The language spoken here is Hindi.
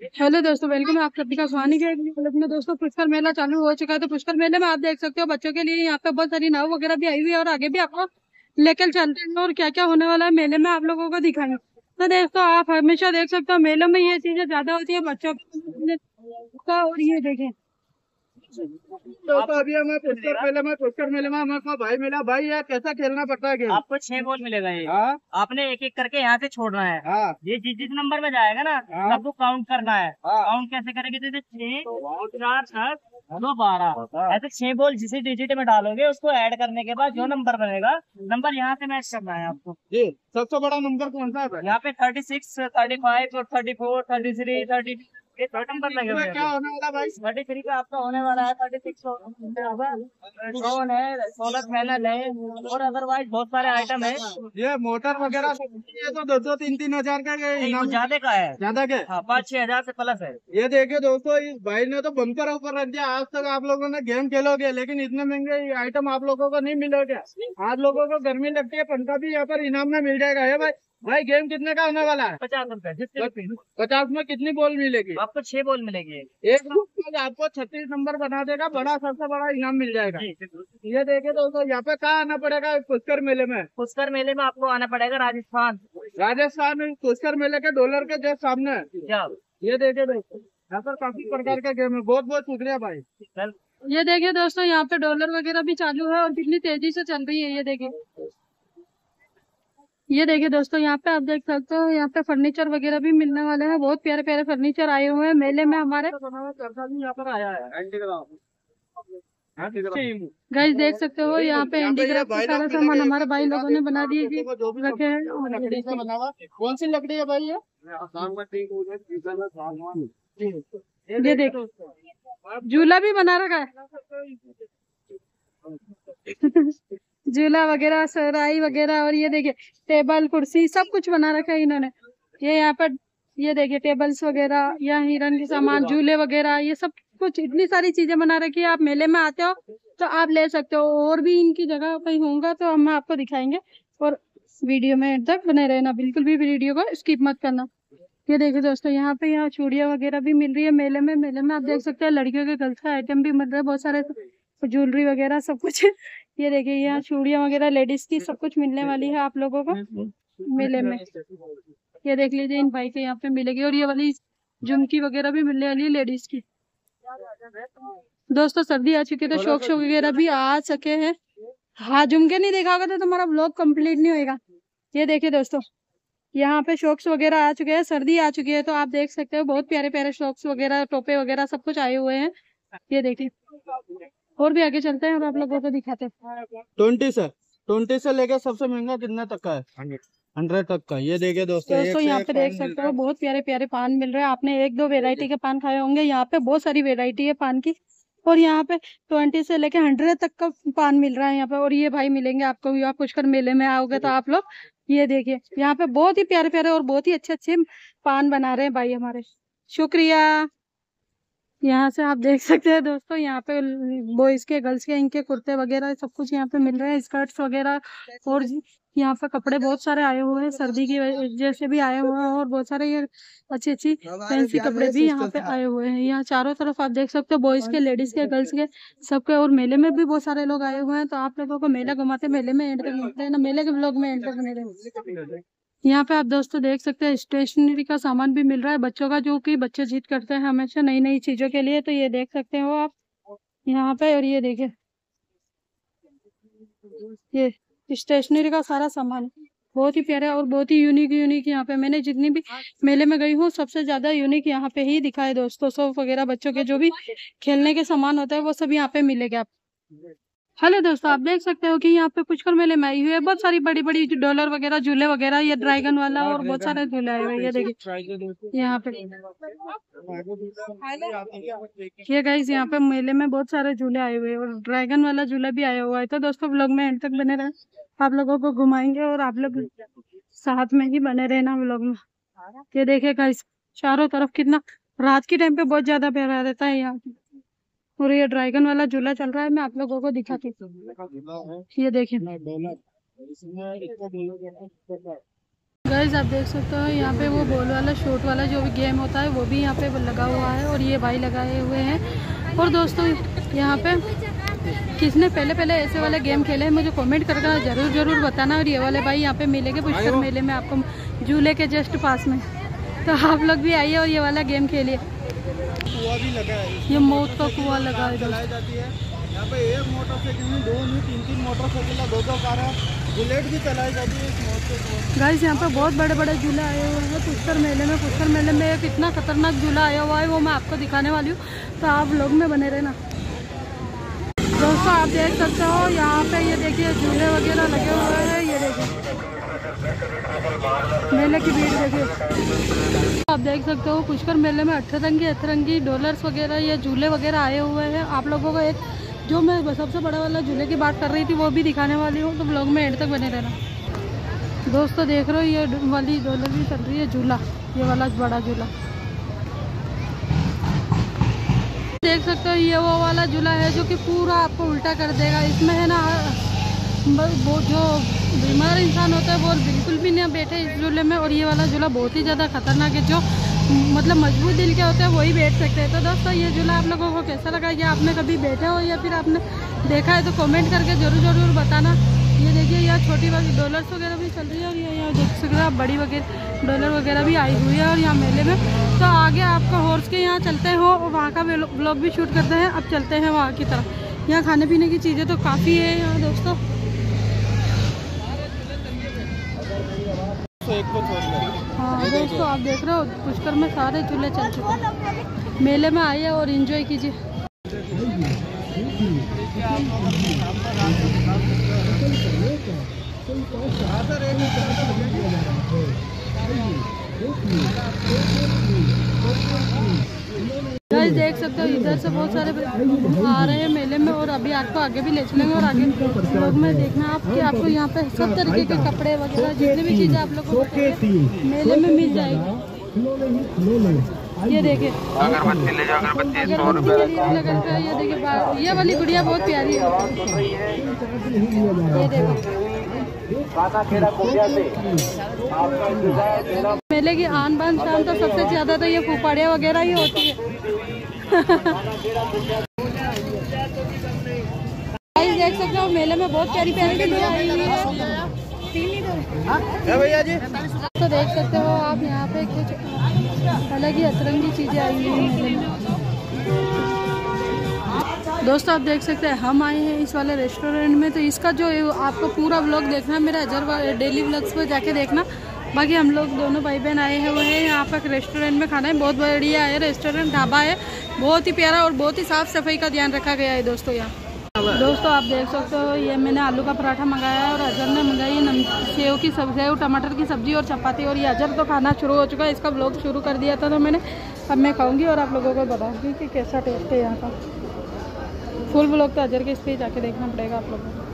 हेलो दोस्तों वेलकम है आप सभी का सुहानी के क्लब में दोस्तों, पुष्कर मेला चालू हो चुका है तो पुष्कर मेले में आप देख सकते हो बच्चों के लिए यहाँ पे बहुत सारी नाव वगैरह भी आई हुई है और आगे भी आपको लेकर चलते हैं और क्या क्या होने वाला है मेले में आप लोगों को दिखाएँगे। तो दोस्तों, आप हमेशा देख सकते हो मेले में ये चीज़ें ज़्यादा होती है, बच्चों का और ये देखें तो, तो अभी हमें पुष्कर मेले में पुष्कर मेले में हमें कहा भाई मिला भाई यार कैसा खेलना पड़ता है गेम? आपको छह बॉल मिलेगा ये। हाँ? आपने एक एक करके यहाँ से छोड़ना है। हाँ। ये जिस जिस नंबर में जाएगा ना हाँ। सबको काउंट करना है। हाँ। काउंट कैसे करेंगे? तो जैसे छह चार सात दो बारह। ऐसे छह बॉल जिसे डिजिट में डालोगे उसको ऐड करने के बाद जो नंबर बनेगा नंबर यहाँ से मैच करना है आपको। जी सबसे बड़ा नंबर कौन सा है यहाँ पे thirty six thirty five thirty four thirty three thirty क्या होने वाला भाई? थर्टी थ्री का आपका होने वाला है थर्टी सिक्स ड्रोन है। सोलर पैनल है और अदरवाइज़ बहुत सारे आइटम है। ये मोटर वगैरह ये तो दो दो तीन तीन हज़ार का ज़्यादा का है। ज़्यादा के? हाँ पाँच छह हज़ार से प्लस है। ये देखिए दोस्तों इस भाई ने तो बम्पर ऑफ़र रख दिया। आज तक आप लोगों ने गेम खेलोगे लेकिन इतने महँगे आइटम आप लोगों को नहीं मिलोगे। आज लोगों को गर्मी लगती है पंखा भी यहाँ पर इनाम में मिल जाएगा। है भाई भाई गेम कितने का होने वाला है? पचास रुपए जिससे पचास में कितनी बॉल मिलेगी? आपको छह बॉल मिलेगी। एक नंबर आपको छत्तीस नंबर बना देगा बड़ा सबसे बड़ा इनाम मिल जाएगा। ये देखे दोस्तों यहाँ पे कहाँ आना पड़ेगा? पुष्कर मेले में। पुष्कर मेले में आपको आना पड़ेगा राजस्थान। राजस्थान में पुष्कर मेले के डॉलर के जस्ट सामने। ये देखे दोस्तों यहाँ पर काफ़ी प्रकार का गेम है। बहुत बहुत शुक्रिया भाई। ये देखिए दोस्तों यहाँ पे डॉलर वगैरह भी चालू है और कितनी तेज़ी से चल रही है ये देखिए। ये देखिए दोस्तों यहाँ पे आप देख सकते हो यहाँ पे फर्नीचर वगैरह भी मिलने वाले हैं। बहुत प्यारे प्यारे फर्नीचर आए हुए हैं। मेले में हमारे चरखा भी यहाँ पर आया है। गाइस देख सकते हो यहाँ पे हैंडीक्राफ्ट का सारा सामान हमारे भाई लोगों ने बना दिए जी रखे हैं। और लकड़ी से बना हुआ। कौन सी लकड़ी है भाई ये? ये देखो झूला भी बना रखा है। झूला वगैरह, सराई वगैरह और ये देखिए, टेबल, कुर्सी सब कुछ बना रखा है इन्होंने। ये यहाँ पर, ये देखिए टेबल्स वगैरह, या हिरन के सामान, झूले वगैरह, ये सब कुछ, इतनी सारी चीज़ें बना रखी है। आप मेले में आते हो तो आप ले सकते हो, और भी इनकी जगह कहीं होगा तो हम आपको दिखाएँगे। और वीडियो में तक बने रहना, बिल्कुल भी वीडियो को स्किप मत करना। ये देखिए दोस्तों, यहाँ पे यहाँ चूड़िया वगैरह भी मिल रही है मेले में। मेले में आप देख सकते हैं, लड़कियों के गर्ल्स का आइटम भी मिल रहा है, बहुत सारे ज्वेलरी वगैरह सब कुछ। ये देखिए यहाँ चूड़िया वगैरह लेडीज़ की सब कुछ मिलने वाली है आप लोगों को। मेले में ये देख लीजिए इन भाई के यहाँ पे मिलेगी और ये वाली झुमकी वगैरह भी मिलने वाली है लेडीज़ की। दोस्तों सर्दी आ चुकी है तो शौक शौक वगैरह भी आ सके हैं। हाँ झुमके नहीं देखा होगा तो तुम्हारा ब्लॉग कंप्लीट नहीं होएगा। ये देखिए दोस्तों यहाँ पे शॉक्स वगैरह आ चुके हैं सर्दी आ चुकी है तो आप देख सकते हो बहुत प्यारे प्यारे शॉक्स वगैरह टोपे वगैरह सब कुछ आए हुए हैं। ये देखिए। और भी आगे चलते हैं और आप लोगों को दिखाते हैं। ट्वेंटी से ट्वेंटी से लेकर सबसे महँगा कितने तक का है? हंड्रेड। तक का। ये देखिए दोस्तों दोस्तों यहाँ पे देख सकते हो बहुत प्यारे प्यारे पान मिल रहे हैं। आपने एक दो वेरायटी के पान खाए होंगे यहाँ पे बहुत सारी वेरायटी है पान की। और यहाँ पे ट्वेंटी से लेके हंड्रेड तक का पान मिल रहा है यहाँ पे। और ये भाई मिलेंगे आपको भी। आप पुष्कर मेले में आओगे तो आप लोग ये देखिए यहाँ पे बहुत ही प्यारे प्यारे और बहुत ही अच्छे अच्छे पान बना रहे हैं भाई हमारे। शुक्रिया। यहाँ से आप देख सकते हैं दोस्तों यहाँ पे बॉयज़ के गर्ल्स के इनके कुर्ते वगैरह सब कुछ यहाँ पे मिल रहे हैं स्कर्ट्स वगैरह और यहाँ पे कपड़े बहुत सारे आए हुए हैं सर्दी की वजह से भी आए हुए हैं और बहुत सारे ये अच्छी अच्छी फैंसी कपड़े भी यहाँ पे आए हुए हैं यहाँ चारों तरफ़ आप देख सकते हो बॉयज़ के लेडीज़ के गर्ल्स के सबके और मेले में भी बहुत सारे लोग आए हुए हैं तो आप लोगों को मेला घुमाते मेले में एंड तक मिलते हैं ना मेले के ब्लॉग में एंड बने रहे यहाँ पे आप दोस्तों देख सकते हैं स्टेशनरी का सामान भी मिल रहा है। बच्चों का जो कि बच्चे जीत करते हैं हमेशा नई नई चीज़ों के लिए तो ये देख सकते हो आप। यहाँ पे और ये देखिए। ये स्टेशनरी का सारा सामान, बहुत ही प्यारा और बहुत ही यूनिक यूनिक यहाँ पे। मैंने जितनी भी मेले में गई हूँ, सबसे ज़्यादा यूनिक यहाँ पे ही दिखा है दोस्तों सोफ वगैरह बच्चों के जो भी खेलने के सामान होता है, वो सब यहाँ पे मिलेगा। आप हेलो दोस्तों आप देख सकते हो कि यहाँ पे पुष्कर मेले में आई हुई है। बहुत सारी बड़ी बड़ी डॉलर वगैरह झूले वगैरह ये ड्रैगन वाला और बहुत सारे झूले आए हुए हैं ये देखिए यहाँ पे ये गाइस यहाँ पे मेले में बहुत सारे झूले आए हुए हैं और ड्रैगन वाला झूला भी आया हुआ है। तो दोस्तों ब्लॉग में एंड तक बने रहे। आप लोगों को घुमाएँगे और आप लोग साथ में ही बने रहना ब्लॉग में। ये देखिए गाइस चारों तरफ़ कितना रात के टाइम पे बहुत ज़्यादा प्यारा रहता है यहाँ। पे और ये ड्रैगन वाला झूला चल रहा है, मैं आप लोगों को दिखाती हूँ। ये देखिए गाइज़ आप देख सकते हो, यहाँ पे वो बॉल वाला शॉट वाला जो भी गेम होता है, वो भी यहाँ पे लगा हुआ है और ये भाई लगाए हुए हैं। और दोस्तों, यहाँ पे किसने पहले पहले ऐसे वाले गेम खेले हैं, मुझे कमेंट करके ज़रूर ज़रूर बताना और ये वाले भाई यहाँ पे मिलेंगे पुष्कर मेले में आपको, झूले के जस्ट पास में। तो आप लोग भी आइए और ये वाला गेम खेलिए। कुआ भी लगा है। ये मौत का कुआ लगा है चलाई जाती है। यहाँ पे एक मोटरसाइकिल में दो नहीं तीन तीन मोटरसाइकिल दो दो कार बुलेट भी चलाई जाती है इस मौत के गाइस यहाँ पे बहुत बड़े बड़े झूले आए हुए हैं पुष्कर मेले में। पुष्कर मेले में एक इतना खतरनाक झूला आया हुआ है वो मैं आपको दिखाने वाली हूँ। तो आप लोग में बने रहना। दोस्तों आप देख सकते हो यहाँ पे ये देखिए झूले वगैरह लगे हुए हैं ये देखिए। मेले की भीड़ देखिए। आप देख सकते हो, पुष्कर मेले में अठरंगी अठरंगी डॉलर्स वगैरह, ये झूले वगैरह आए हुए हैं। आप लोगों को एक, जो मैं सबसे बड़ा वाला झूले की बात कर रही थी, वो भी दिखाने वाली हूँ तो ब्लॉग में एंड तक बने रहना। दोस्तों, देख रहे हो, ये वाली डॉलर भी चल रही है, झूला, ये वाला बड़ा झूला। देख सकते हो, ये वो वाला झूला है, जो कि पूरा आपको उल्टा कर देगा। इसमें है ना वो जो बीमार इंसान होता है, वो बिल्कुल भी नहीं बैठे इस झूले में। और ये वाला झूला बहुत ही ज़्यादा खतरनाक है, जो मतलब मज़बूत दिल के होते हैं, वही बैठ सकते हैं। तो दोस्तों, ये झूला आप लोगों को कैसा लगा? या आपने कभी बैठे हो या फिर आपने देखा है तो कमेंट करके ज़रूर ज़रूर बताना। ये देखिए, यहाँ छोटी डॉलर्स वगैरह भी चल रही है, और ये यहाँ देख सकते हो बड़ी वगैरह डॉलर वगैरह भी आई हुई है, और यहाँ मेले में। तो आगे आपको हॉर्स के यहाँ चलते हो, और वहाँ का ब्लॉग भी शूट करते हैं। अब चलते हैं वहाँ की तरफ़। यहाँ खाने पीने की चीज़ें तो काफ़ी है यहाँ, दोस्तों तो एक को छोड़ कर हाँ दोस्तों आप देख रहे हो पुष्कर में सारे चूल्हे चल चुके हैं। मेले में आइए और एंजॉय कीजिए। देख सकते हो इधर से बहुत सारे आ रहे हैं मेले। अभी आपको आगे भी ले चलेंगे और आगे लोग में देखना आप कि आपको यहाँ पे सब तरीके के कपड़े वगैरह जितनी भी चीज़ें आप लोगों को मेले में मिल जाएगी। ये देखिए। अगरबत्ती ले जाओ अगरबत्ती सौ रुपये है ये देखिए ये वाली गुड़िया बहुत प्यारी है। ये देखो। मेले की आन बान शान तो सबसे ज़्यादा तो ये फुफाड़िया वगैरह ही होती है। देख सकते हो मेले में बहुत प्यारी प्यारी चीज़ें आई हुई है। भैया जी? तो देख सकते हो आप यहाँ पे कुछ अलग ही अतरंगी चीज़ें आई हुई हैं मेले में। दोस्तों आप देख सकते हैं हम आए हैं इस वाले रेस्टोरेंट में। तो इसका जो आपको पूरा व्लॉग देखना है मेरा अजर डेली व्लॉग्स पर जाके देखना। बाकी हम लोग दोनों भाई बहन आए हैं वो है यहाँ पर रेस्टोरेंट में खाना है। बहुत बढ़िया है रेस्टोरेंट ढाबा है। बहुत ही प्यारा और बहुत ही साफ़ सफ़ाई का ध्यान रखा गया है दोस्तों यहाँ। दोस्तों, आप देख सकते हो, ये मैंने आलू का पराठा मंगाया है और अजर ने मंगाई नम, सेव की सब्ज़ी सेव, टमाटर की सब्ज़ी और चपाती, और ये अजर तो खाना शुरू हो चुका है, इसका ब्लॉग शुरू कर दिया था तो मैंने, अब मैं खाऊँगी और आप लोगों को बताऊँगी कि कैसा टेस्ट है यहाँ का। फुल ब्लॉग तो अजर के इस पर जाके देखना पड़ेगा आप लोगों को।